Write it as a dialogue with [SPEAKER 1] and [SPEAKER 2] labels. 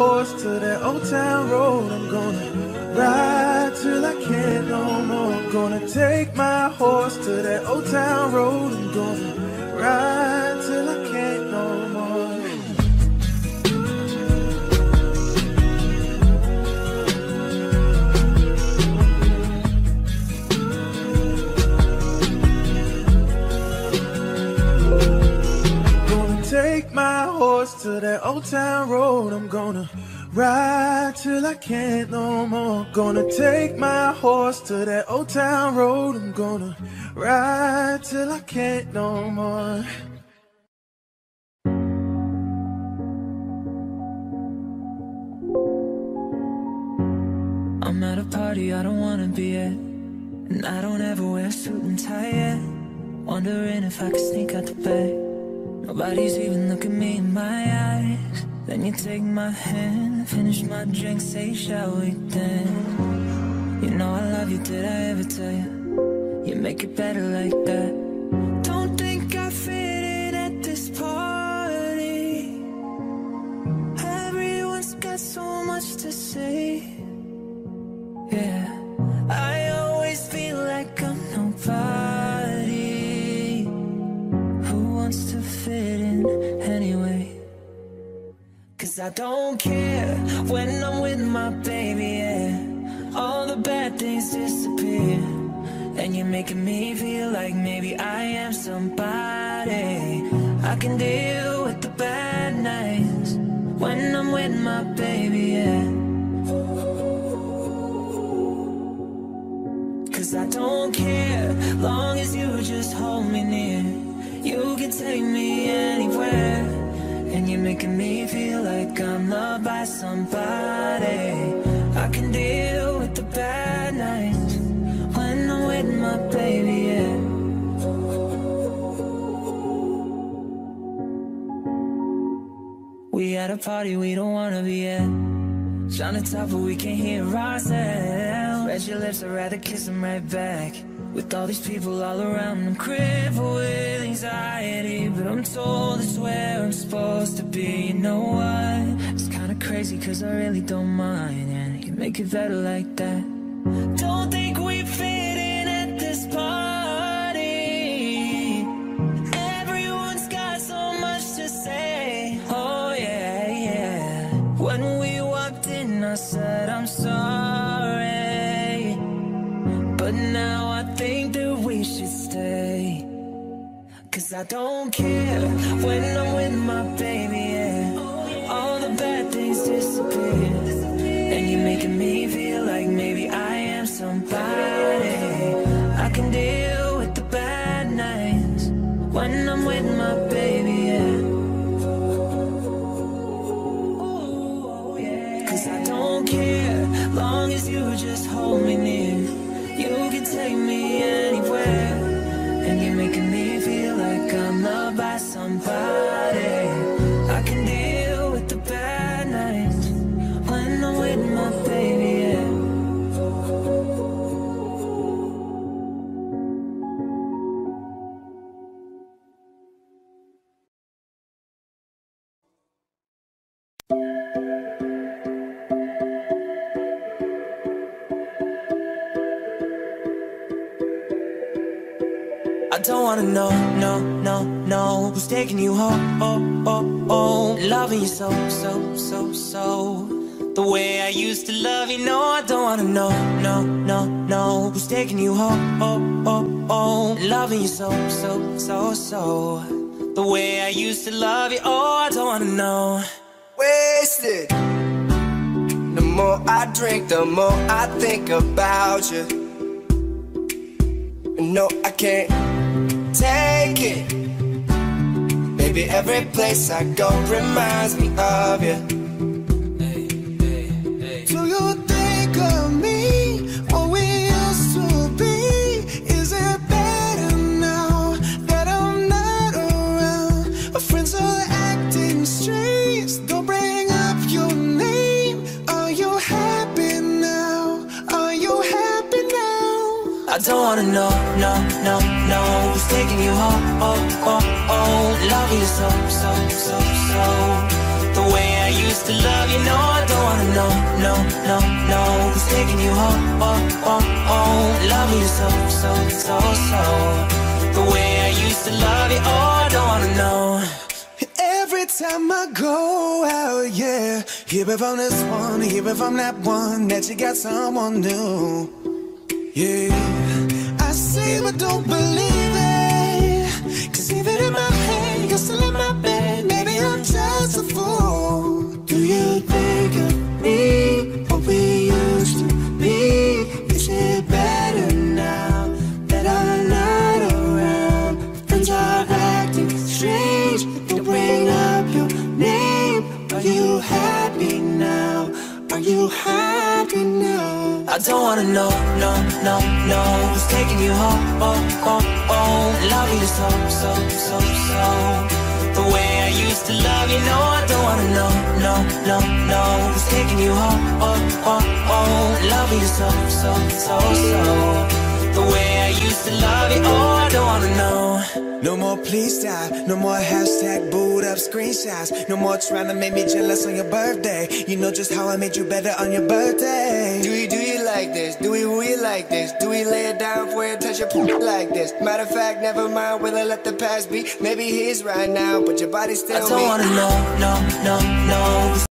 [SPEAKER 1] horse to that old town road. I'm gonna ride till I can't no more. Gonna take my horse to that old town road. Horse to that old town road. I'm gonna ride till I can't no more. Gonna take my horse to that old town road. I'm gonna ride till I can't no more.
[SPEAKER 2] I'm at a party I don't wanna be at And I don't ever wear a suit and tie yet Wondering if I could sneak out the back Nobody's even looking me in my eyes. Then you take my hand Finish my drink, say shall we dance? You know I love you, did I ever tell you? You make it better like that wants to fit in anyway. Cause I don't care when I'm with my baby, yeah. All the bad things disappear. And you're making me feel like maybe I am somebody. I can deal with the bad nights when I'm with my baby, yeah. Cause I don't care, long as you just hold me near. You can take me anywhere. And you're making me feel like I'm loved by somebody. I can deal with the bad nights when I'm with my baby, yeah. We at a party we don't wanna be at. Trying to talk, but we can't hear ourselves. Red your lips, I'd rather kiss them right back. With all these people all around, I'm crippled with anxiety. But I'm told it's where I'm supposed to be. You know what? It's kinda crazy, cause I really don't mind. And you make it better like that. But now I think that we should stay. Cause I don't care when I'm with my baby, yeah. All the bad things disappear. And you're making me feel like maybe I am somebody. I can deal with the bad nights when I'm with my baby, yeah. Cause I don't care, long as you just hold me near. You can take me anywhere. And you're making me feel like I'm loved by somebody. Don't wanna know, no, no, no Who's taking you home, oh, oh, oh Loving you so, so, so, so. The way I used to love you, no I don't wanna know, no, no, no Who's taking you home, oh, oh, oh Loving you so, so, so, so. The way I used to love you, oh I don't wanna know.
[SPEAKER 3] Wasted. The more I drink, the more I think about you. No, I can't take it. Baby, every place I go reminds me of you.
[SPEAKER 2] Wanna know, no, no, no Who's taking you home, oh, oh, oh Loving you so, so, so, so The way I used to love you, no I don't wanna know, no, no, no Who's taking you home, home, home, home. Love you so, so, so, so. The way I used to love you, oh, I don't wanna know.
[SPEAKER 3] Every time I go out, yeah, hear it from this one, hear it from that one that you got someone new. Yeah, I see but don't believe it. Cause even in my head, you're still in my bed. Maybe I'm just a fool. Do you think of me? What we used to be? Is it better now that I'm not around? Friends are acting strange. You happy now?
[SPEAKER 2] I don't wanna know, no, no, no Who's taking you home, home, home, home. Love you so, so, so, so. The way I used to love you, no I don't wanna know, no, no, no Who's taking you home, home, home, home. Love you so, so, so, so
[SPEAKER 3] please stop, no more hashtag boot up screenshots. No more trying to make me jealous on your birthday. You know just how I made you better on your birthday.
[SPEAKER 4] Do you, do you like this? Do we really like this? Do we lay it down for you, touch your poop like this? Matter of fact, never mind, will I let the past be? Maybe he's right now, but your body still
[SPEAKER 2] I don't
[SPEAKER 4] me.
[SPEAKER 2] wanna know, no, no, no